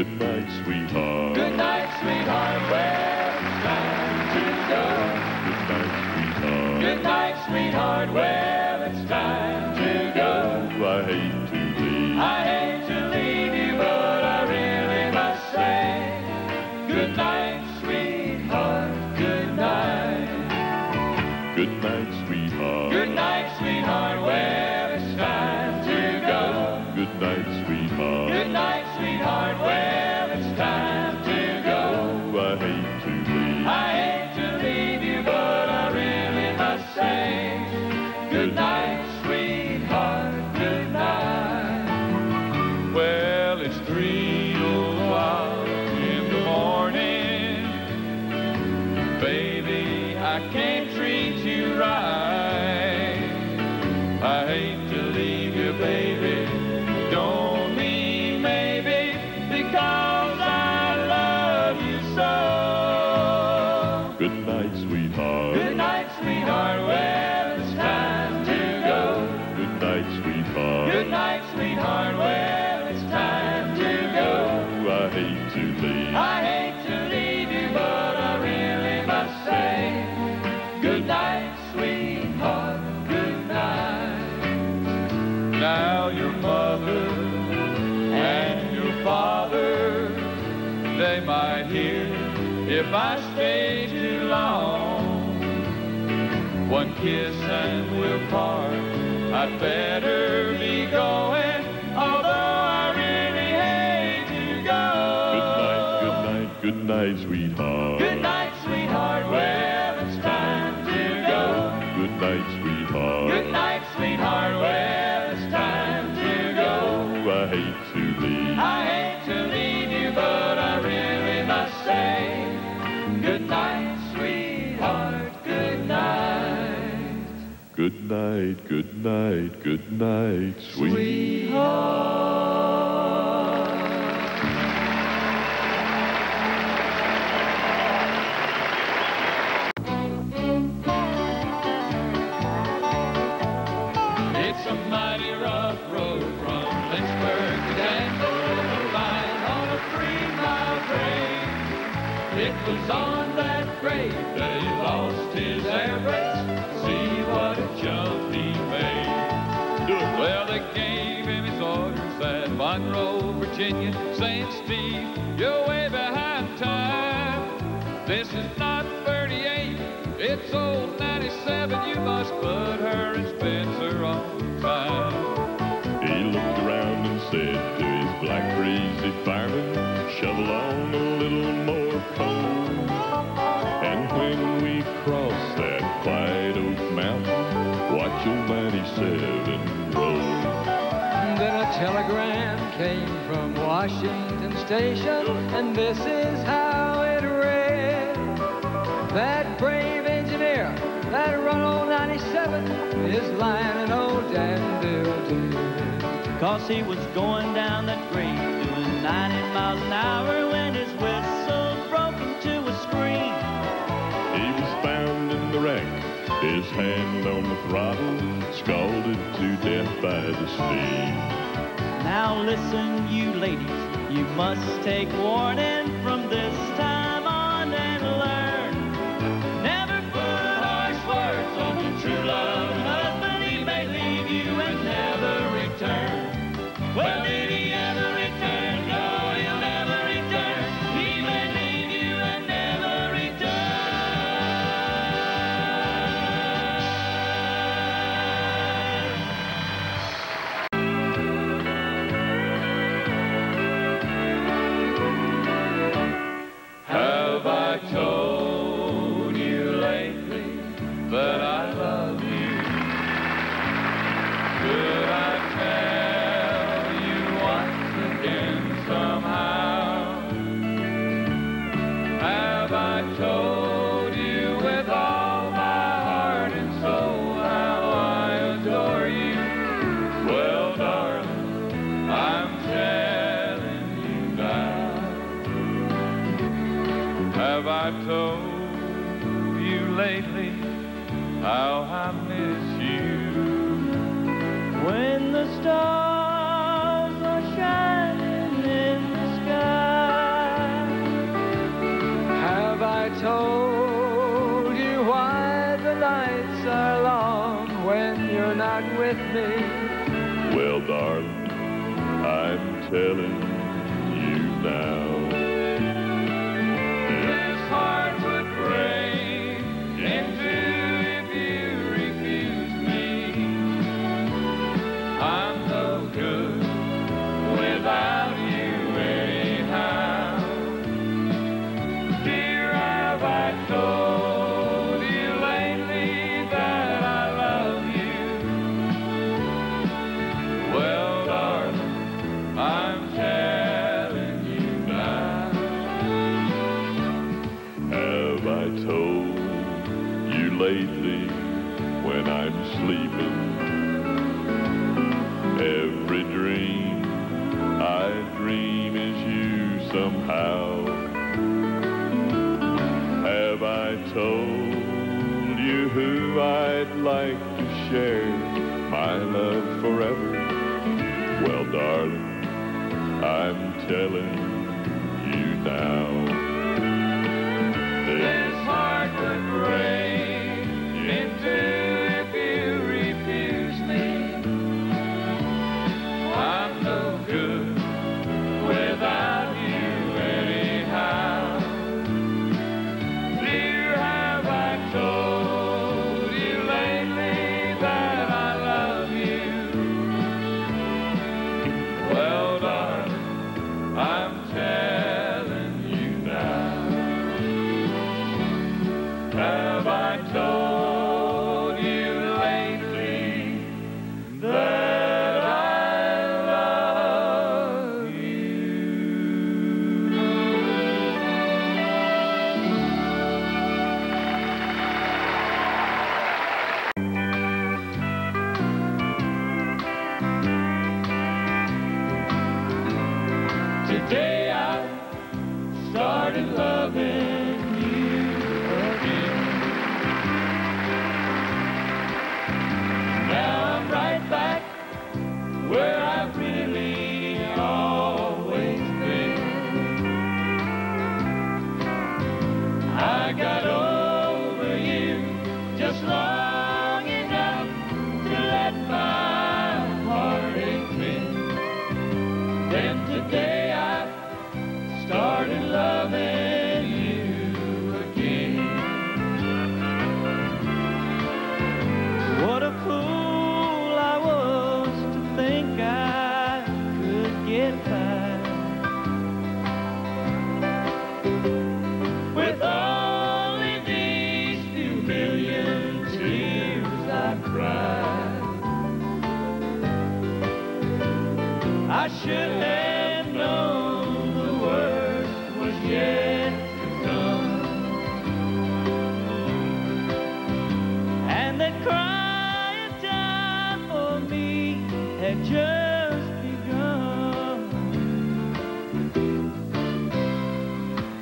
Good night, sweetheart. Good night, sweetheart. It's time to go. Good night, sweetheart. Good night, sweetheart. Well, it's time leave if I stay too long. One kiss and we'll part. I'd better be going, although I really hate to go. Good night, good night, good night, sweetheart. Good night, good night, good night, sweet. Sweetheart. At Monroe, Virginia, saying, Steve, you're way behind time. This is not 38, it's old 97. You must put her and Spencer on time. He looked around and said to his black crazy fireman, shovel on a little more coal. And when we cross that White Oak Mountain, watch old 97 roll. Then a telegram came from Washington Station, and this is how it read. That brave engineer that run old 97 is lying in old Danville. Cause he was going down that grade doing 90 miles an hour his hand on the throttle, scalded to death by the steam. Now listen, you ladies, you must take warning telling. lately when I'm sleeping. Every dream I dream is you somehow. Have I told you who I'd like to share my love forever? Well, darling, I'm telling you now. I got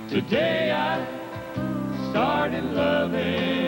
Today I started loving.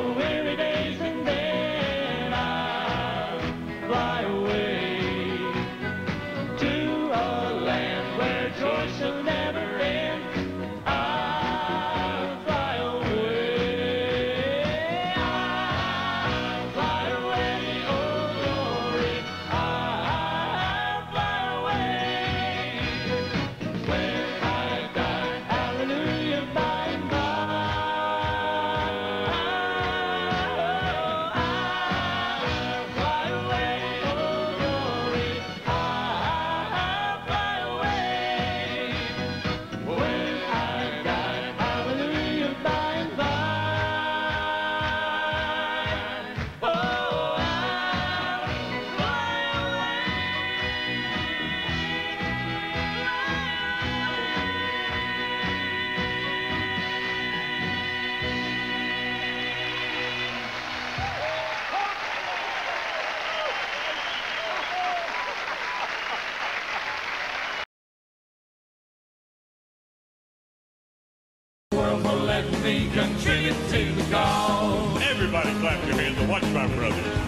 to the. Everybody clap your hands and watch my brother.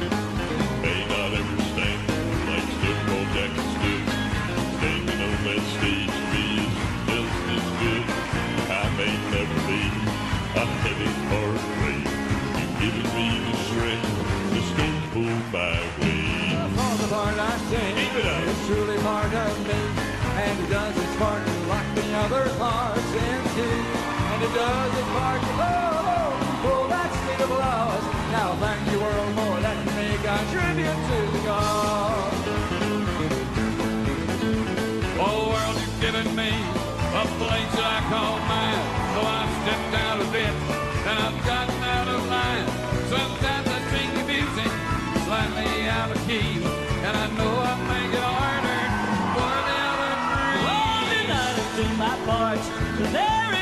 Yeah.